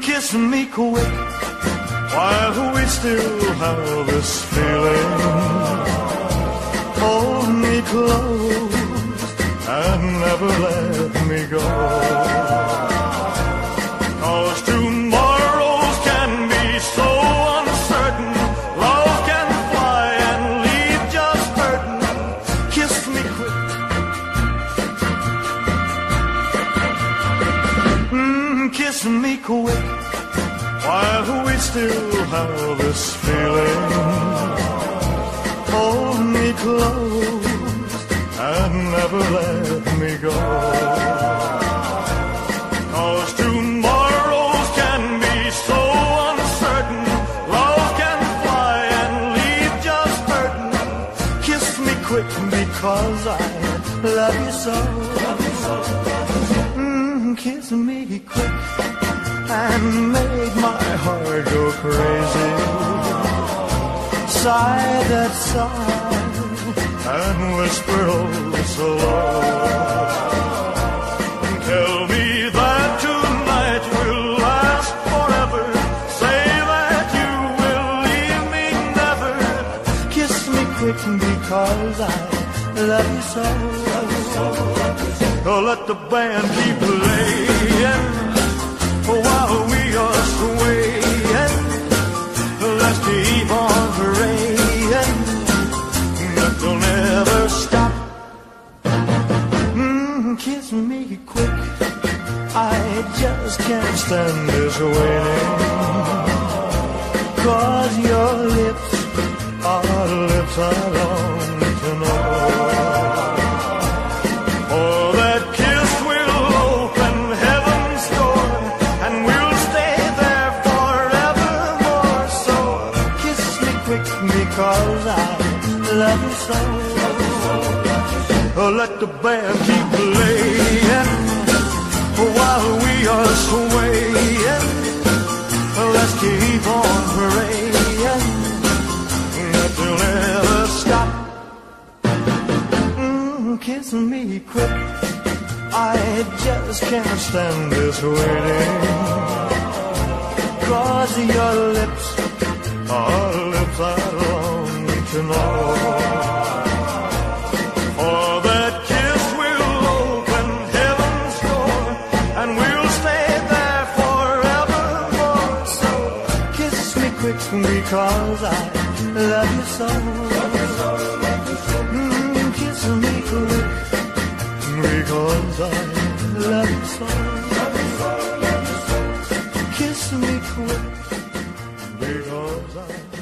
kiss me quick while we still have this feeling. Hold me close Kiss me quick while we still have this feeling. Hold me close and never let me go. Cause tomorrows can be so uncertain. Love can fly and leave just hurting. Kiss me quick because I love you so. Mm, kiss me quick and made my heart go crazy. Sigh that sigh and whisper oh so low. Tell me that tonight will last forever. Say that you will leave me never. Kiss me quick because I love you so. Oh, let the band keep playing kiss me quick. I just can't stand this waiting. Cause your lips are lips I long to know. Oh, that kiss will open heaven's door, and we'll stay there forevermore. So kiss me quick because I love you so. Let the band keep playing while we are swaying. Let's keep on praying that they'll never stop. Mm, kiss me quick. I just can't stand this waiting. Cause your lips are lips I long to know. because I love you so. quick because I love you so. Mm, kiss me quick because I love you so. Kiss me quick because I.